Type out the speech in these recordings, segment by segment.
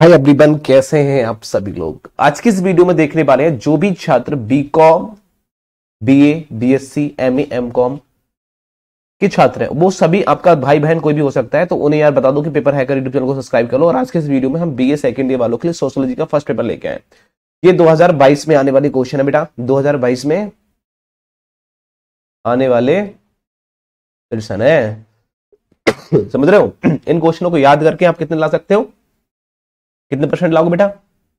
Hi everyone, कैसे हैं आप सभी लोग? आज की इस वीडियो में देखने वाले हैं जो भी छात्र BCom BA BSc MA MCom के छात्र हैं। वो सभी आपका भाई बहन कोई भी हो सकता है तो उन्हें यार बता दो कि पेपर हैकर यूट्यूब चैनल को सब्सक्राइब कर लो। और आज के इस वीडियो में हम बीए सेकंड ईयर वालों के लिए सोशोलॉजी का फ़र्स्ट पेपर लेके आए ये 2022 में आने वाले क्वेश्चन है बेटा। 2022 में आने वाले क्वेश्चन है। समझ रहे हो? इन क्वेश्चनों को याद करके आप कितने ला सकते हो? कितने परसेंट लाओगे बेटा?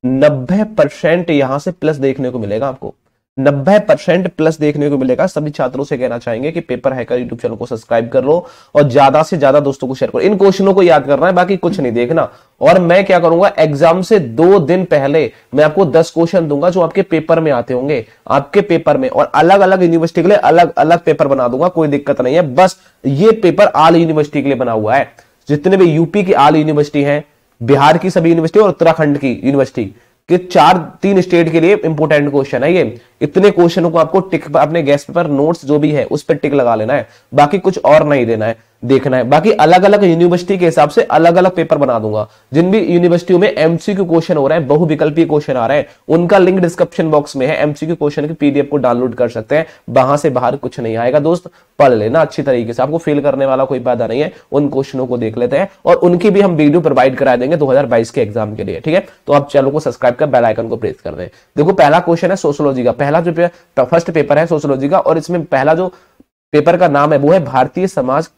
नब्बे परसेंट यहाँ से प्लस देखने को मिलेगा आपको। नब्बे परसेंट प्लस देखने को मिलेगा। सभी छात्रों से कहना चाहेंगे कि पेपर हैकर यूट्यूब चैनल को सब्सक्राइब कर लो और ज़्यादा से ज़्यादा दोस्तों को शेयर करो। इन क्वेश्चनों को याद करना है, बाकी कुछ नहीं देखना। और मैं क्या करूँगा एग्ज़ाम से दो दिन पहले मैं आपको दस क्वेश्चन दूँगा जो आपके पेपर में आते होंगे। आपके पेपर में और अलग अलग यूनिवर्सिटी के लिए अलग अलग पेपर बना दूँगा, कोई दिक्कत नहीं है। बस ये पेपर आल यूनिवर्सिटी के लिए बना हुआ है। जितने भी यूपी की आल यूनिवर्सिटी है बिहार की सभी यूनिवर्सिटी और उत्तराखंड की यूनिवर्सिटी के चार, तीन स्टेट के लिए इंपोर्टेंट क्वेश्चन है ये। इतने क्वेश्चनों को आपको टिक अपने गैस पेपर नोट्स जो भी है, उस पर टिक लगा लेना है। बाकी कुछ और नहीं देना है। देखना है। बाकी अलग अलग यूनिवर्सिटी के हिसाब से अलग अलग पेपर बना दूँगा। जिन भी यूनिवर्सिटियों में एमसीक्यू क्वेश्चन हो रहे हैं, बहुविकल्पीय क्वेश्चन आ रहे हैं, उनका लिंक डिस्क्रिप्शन बॉक्स में है। एमसीक्यू क्वेश्चन की पीडीएफ को डाउनलोड कर सकते हैं। वहाँ से बाहर कुछ नहीं आएगा। दोस्त, पढ़ लेना अच्छी तरीके से। आपको फेल करने वाला कोई पैदा नहीं है। उन क्वेश्चनों को देख लेते हैं और उनकी भी हम वीडियो प्रोवाइड करा देंगे दो हज़ार बाईस के एग्ज़ाम के लिए, ठीक है? तो आप चैनल को सब्सक्राइब कर बेलाइकन को प्रेस कर दें। देखो, पहला क्वेश्चन है सोशोलॉजी का। पहला जो फ़र्स्ट पेपर है सोशोलॉजी का और इसमें पहला जो पेपर का नाम है, वो है भारतीय समाज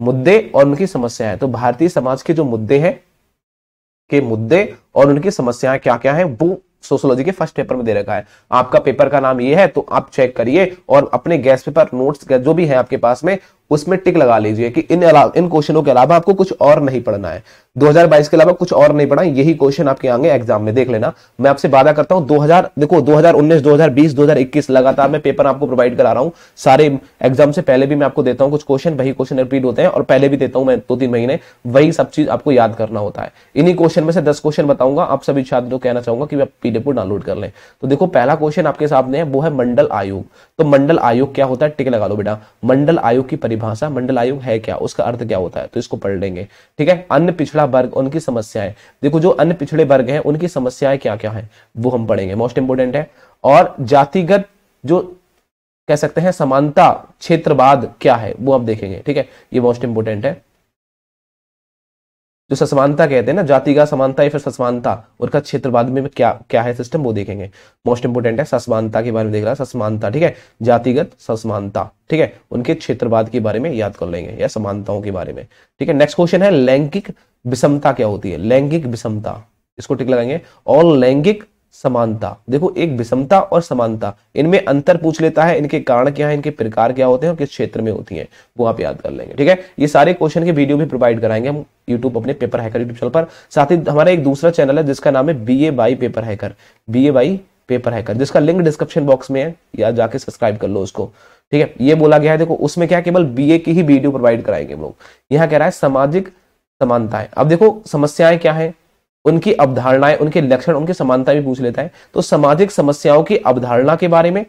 मुद्दे और उनकी समस्याएँ तो भारतीय समाज के जो मुद्दे हैं, के मुद्दे और उनकी समस्याएँ क्या क्या है, वो सोशोलॉजी के फ़र्स्ट पेपर में दे रखा है। आपका पेपर का नाम ये है तो आप चेक करिए और अपने गैस पेपर, नोट्स, जो भी है आपके पास में उसमें टिक लगा लीजिए कि इन इन क्वेश्चनों के अलावा आपको कुछ और नहीं पढ़ना है। 2022 के अलावा कुछ और नहीं पढ़ा यही क्वेश्चन आपके आगे एग्ज़ाम में देख लेना। मैं आपसे वादा करता हूँ 2000 देखो 2019 2020 2021 लगातार मैं पेपर आपको प्रोवाइड करा रहा हूँ। सारे एग्ज़ाम से पहले भी मैं आपको देता हूँ कुछ क्वेश्चन वही क्वेश्चन रिपीट होते हैं और पहले भी देता हूँ मैं दो तीन महीने। वही सब चीज़ आपको याद करना होता है। इन्हीं क्वेश्चन में से दस क्वेश्चन बताऊँगा। आप सभी छात्रों को कहना चाहूँगा कि आप पीडीएफ को डाउनलोड कर लें। तो देखो, पहला क्वेश्चन आपके सामने वो है मंडल आयोग। तो मंडल आयोग क्या होता है? टिक लगा लो बेटा। मंडल आयोग की परिभाषा मंडल आयोग है क्या? उसका अर्थ क्या होता है? तो इसको पढ़ लेंगे। ठीक है? अन्य पिछड़ा वर्ग, उनकी समस्याएँ। देखो, जो अन्य पिछड़े वर्ग हैं, उनकी समस्याएँ क्या क्या है, वो हम पढ़ेंगे। मोस्ट इंपोर्टेंट है। और जातिगत जो कह सकते हैं समानता क्षेत्रवाद क्या है, वो आप देखेंगे। ठीक है? ये मोस्ट इंपोर्टेंट है। जो ससमानता कहते हैं ना, जाति का समानता या फिर ससमानता, उनका क्षेत्रवाद में क्या क्या है सिस्टम वो देखेंगे। मोस्ट इंपोर्टेंट है ससमानता के बारे में देख रहा है ससमानता, ठीक है? जातिगत ससमानता, ठीक है? उनके क्षेत्रवाद के बारे में याद कर लेंगे, या समानताओं के बारे में, ठीक है? नेक्स्ट क्वेश्चन है, लैंगिक विषमता क्या होती है? लैंगिक विषमता, इसको टिक लगाएँगे। ऑल लैंगिक समानता। देखो, एक विषमता और समानता, इनमें अंतर पूछ लेता है, इनके कारण क्या है, इनके प्रकार क्या होते हैं, और किस क्षेत्र में होती है, वो आप याद कर लेंगे, ठीक है? ये सारे क्वेश्चन के वीडियो भी प्रोवाइड कराएँगे, हम यूट्यूब अपने पेपर हैकर यूट्यूब चैनल पर। साथ ही हमारा एक दूसरा चैनल है, जिसका नाम है B A by paper hacker B A by paper hacker जिसका लिंक डिस्क्रिप्शन बॉक्स में है, या जाके सब्सक्राइब कर लो उसको, ठीक है? ये बोला गया है, देखो, उसमें क्या केवल बी ए की ही वीडियो प्रोवाइड कराएँगे हम लोग। यहाँ कह रहा है सामाजिक समानता है अब देखो, समस्याएँ क्या है? उनकी अवधारणाएँ, उनके लक्षण, उनकी समानता भी पूछ लेता है। तो सामाजिक समस्याओं की अवधारणा के बारे में,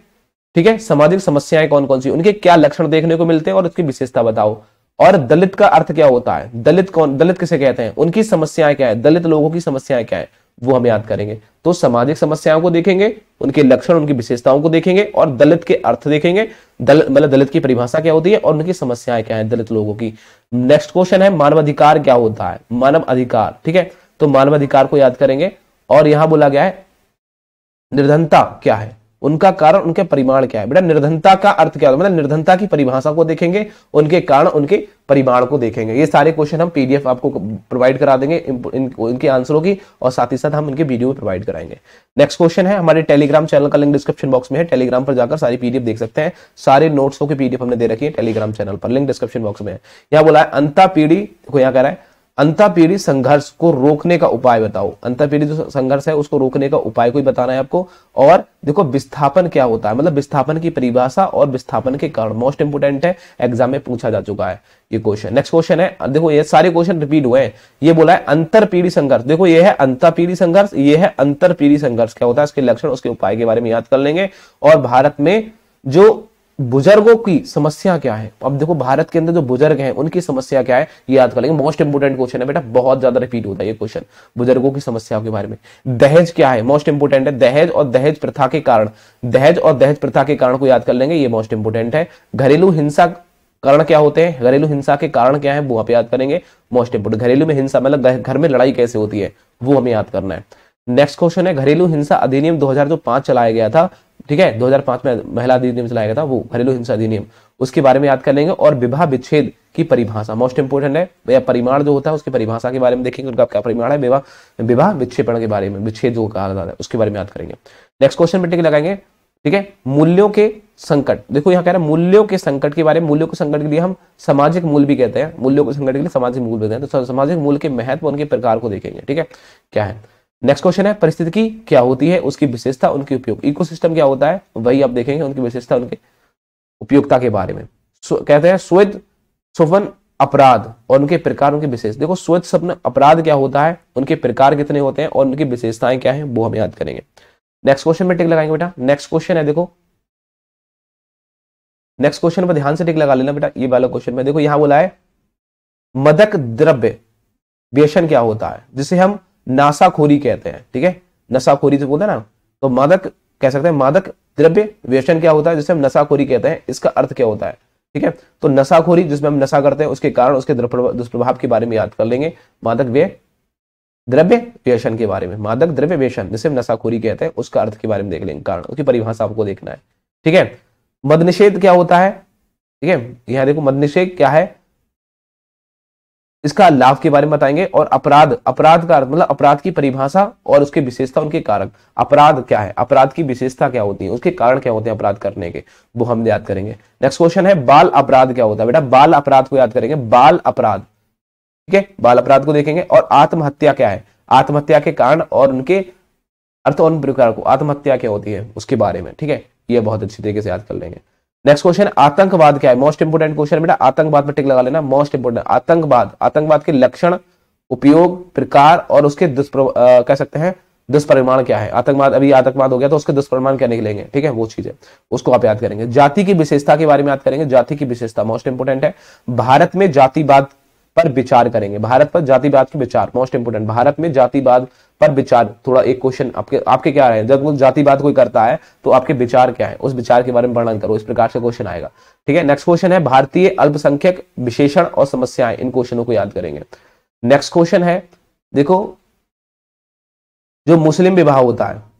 ठीक है? सामाजिक समस्याएँ कौन कौन सी, उनके क्या लक्षण देखने को मिलते हैं और उसकी विशेषता बताओ। और दलित का अर्थ क्या होता है? दलित कौन, दलित किसे कहते हैं? उनकी समस्याएँ क्या है? दलित लोगों की समस्याएँ क्या है? वो हम याद करेंगे। तो सामाजिक समस्याओं को देखेंगे, उनके लक्षण, उनकी विशेषताओं को देखेंगे और दलित के अर्थ देखेंगे। दलित मतलब दलित की परिभाषा क्या होती है और उनकी समस्याएँ क्या है दलित लोगों की? नेक्स्ट क्वेश्चन है मानव अधिकार क्या होता है? मानव अधिकार, ठीक है? तो मानव अधिकार को याद करेंगे। और यहाँ बोला गया है निर्धनता क्या है? उनका कारण उनके परिमाण क्या है? बेटा निर्धनता का अर्थ क्या होता है? मतलब निर्धनता की परिभाषा को देखेंगे उनके कारण उनके परिमाण को देखेंगे। ये सारे क्वेश्चन हम पीडीएफ आपको प्रोवाइड करा देंगे इन, इन, इनके आंसरों की और साथ ही साथ हम इनके वीडियो प्रोवाइड कराएँगे। नेक्स्ट क्वेश्चन है हमारे टेलीग्राम चैनल का लिंक डिस्क्रिप्शन बॉक्स में है। टेलीग्राम पर जाकर सारी पीडीएफ देख सकते हैं। सारे नोट्सों की पीडीएफ हमने दे रखी है टेलीग्राम चैनल पर। लिंक डिस्क्रिप्शन बॉक्स में है। यहाँ बोला है अंता पीढ़ी को यहाँ कह रहा है अंतापीढ़ी संघर्ष को रोकने का उपाय बताओ। अंतापीढ़ी जो संघर्ष है, उसको रोकने का उपाय कोई बताना है आपको? और देखो, विस्थापन क्या होता है? मतलब विस्थापन की परिभाषा और विस्थापन के कारण मोस्ट इंपोर्टेंट है एग्ज़ाम में पूछा जा चुका है ये क्वेश्चन नेक्स्ट क्वेश्चन है, देखो, ये सारे क्वेश्चन रिपीट हुए हैं। ये बोला है अंतर पीढ़ी संघर्ष। देखो, ये है अंतर पीढ़ी संघर्ष, ये है अंतर पीढ़ी संघर्ष। क्या होता है? इसके लक्षण, उसके उपाय के बारे में याद कर लेंगे। और भारत में जो बुज़ुर्गों की समस्या क्या है? अब देखो, भारत के अंदर जो बुज़ुर्ग हैं, उनकी समस्या क्या है? ये याद कर लेंगे। मोस्ट इंपोर्टेंट क्वेश्चन है बेटा, बहुत ज़्यादा रिपीट होता है ये क्वेश्चन बुज़ुर्गों की समस्याओं के बारे में। दहेज क्या है? मोस्ट इंपोर्टेंट है, दहेज और दहेज प्रथा के कारण। दहेज और दहेज प्रथा के कारण को याद कर लेंगे, ये मोस्ट इंपोर्टेंट है। घरेलू हिंसा कारण क्या होते हैं? घरेलू हिंसा के कारण क्या है? वो आप याद करेंगे। मोस्ट इंपोर्टेंट घरेलू में हिंसा मतलब घर में लड़ाई कैसे होती है? वो हमें याद करना है। नेक्स्ट क्वेश्चन है, घरेलू हिंसा अधिनियम 2005 चलाया गया था। ठीक है 2005 में महिला अधिनियम चलाया गया था, वो घरेलू हिंसा अधिनियम, उसके बारे में याद कर लेंगे और विवाह विच्छेद की परिभाषा मोस्ट इंपोर्टेंट है, या परिमाण जो होता है उसकी परिभाषा के बारे में देखेंगे, उनका क्या परिमाण है, विवाह विवाह विच्छेपण के बारे में, विच्छेद जो कहा जाता है, उसके बारे में याद करेंगे। नेक्स्ट क्वेश्चन टिक लगाएँगे, ठीक है, मूल्यों के संकट, देखो यहाँ कह रहे हैं मूल्यों के संकट के बारे में, मूल्यों के संकट के लिए हम सामाजिक मूल भी कहते हैं, मूल्यों के संकट के लिए सामाजिक मूल्य कहते हैं तो सामाजिक मूल के महत्व, उनके प्रकार को देखेंगे, ठीक है, क्या है? नेक्स्ट क्वेश्चन है, परिस्थिति क्या होती है, उसकी विशेषता, उनके उपयोग। इकोसिस्टम क्या होता है? वही आप देखेंगे उनकी विशेषता, उनके उपयोगिता के बारे में। कहते हैं, स्वेद सुवन अपराध और उनके प्रकार, उनके विशेष। देखो, स्वेद स्वप्न अपराध क्या होता है? उनके प्रकार कितने होते हैं और उनकी विशेषताएँ क्या है, वो हम याद करेंगे। नेक्स्ट क्वेश्चन में टिक लगाएँगे बेटा। नेक्स्ट क्वेश्चन है, देखो। नेक्स्ट क्वेश्चन पर ध्यान से टिक लगा लेना बेटा, ये वाला क्वेश्चन में। देखो, यहाँ बोला है, मदक द्रव्य, व्यसन क्या होता है? जिसे हम नासाखोरी कहते हैं, ठीक है? नशाखोरी से बोलते हैं ना? तो मादक कह सकते हैं, मादक द्रव्य व्यसन क्या होता है, जिसे हम नशाखोरी कहते हैं, इसका अर्थ क्या होता है, ठीक है? तो नशाखोरी जिसमें हम नशा करते हैं, उसके कारण, उसके दुष्प्रभाव के बारे में याद कर लेंगे, मादक व्यय द्रव्य व्यसन के बारे में, मादक द्रव्य व्यसन जिसे हम नशाखोरी कहते हैं, उसका अर्थ के बारे में देख लेंगे, कारण, उसकी परिभाषा आपको देखना है, ठीक है? मद निषेध क्या होता है, ठीक है? यहाँ देखो मद निषेध क्या है? इसका लाभ के बारे में बताएँगे और अपराध अपराध का मतलब अपराध की परिभाषा और उसकी विशेषता, उनके कारक अपराध क्या है? अपराध की विशेषता क्या होती है? उसके कारण क्या होते हैं अपराध करने के? वो हम याद करेंगे। नेक्स्ट क्वेश्चन है, बाल अपराध क्या होता है? बेटा, बाल अपराध को याद करेंगे। बाल अपराध। ठीक है? बाल अपराध को देखेंगे और आत्महत्या क्या है? आत्महत्या के कारण और उनके अर्थ और प्रकार को। आत्महत्या क्या होती है? उसके बारे में। ठीक है? ये बहुत अच्छी तरीके से याद कर लेंगे। नेक्स्ट क्वेश्चन आतंकवाद क्या है? मोस्ट इंपोर्टेंट क्वेश्चन बेटा, आतंकवाद पर टिक लगा लेना मोस्ट इंपोर्टेंट आतंकवाद आतंकवाद के लक्षण, उपयोग, प्रकार और उसके कह सकते हैं दुष्परिमाण क्या है? आतंकवाद, अभी आतंकवाद हो गया तो उसके दुष्परिमाण क्या निकलेंगे? ठीक है, वो चीज़ है। उसको आप याद करेंगे। जाति की विशेषता के बारे में याद करेंगे। जाति की विशेषता मोस्ट इंपोर्टेंट है। भारत में जातिवाद पर विचार करेंगे। भारत पर जातिवाद के विचार मोस्ट इंपोर्टेंट भारत में जातिवाद पर विचार, थोड़ा एक क्वेश्चन आपके आपके क्या है? जब जातिवाद कोई करता है तो आपके विचार क्या है? उस विचार के बारे में वर्णन करो, इस प्रकार से क्वेश्चन आएगा। ठीक है? नेक्स्ट क्वेश्चन है, भारतीय अल्पसंख्यक विशेषण और समस्याएँ, इन क्वेश्चनों को याद करेंगे। नेक्स्ट क्वेश्चन है, देखो, जो मुस्लिम विवाह होता है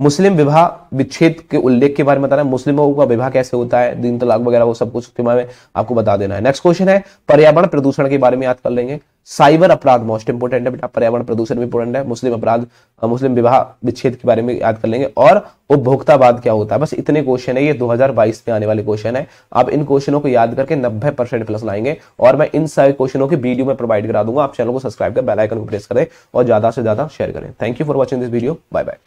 मुस्लिम विवाह विच्छेद के उल्लेख के बारे में बताना मुस्लिमों का विवाह कैसे होता है, दिन तलाक वगैरह वो सब कुछ के बारे में आपको बता देना है। नेक्स्ट क्वेश्चन है, पर्यावरण प्रदूषण के बारे में याद कर लेंगे। साइबर अपराध मोस्ट इंपोर्टेंट है बेटा, पर्यावरण प्रदूषण भी इंपोर्टेंट है। मुस्लिम अपराध, मुस्लिम विवाह विच्छेद के बारे में याद कर लेंगे। और उपभोक्तावाद क्या होता है? बस इतने क्वेश्चन है, ये 2022 में आने वाले क्वेश्चन है। आप इन क्वेश्चनों को याद करके 90 परसेंट प्लस लाएँगे और मैं इन सारे क्वेश्चनों की वीडियो में प्रोवाइड करा दूँगा। आप चैनल को सब्सक्राइब कर बेलाइकन को प्रेस करें और ज़्यादा से ज़्यादा शेयर करें। Thank you for watching this video bye bye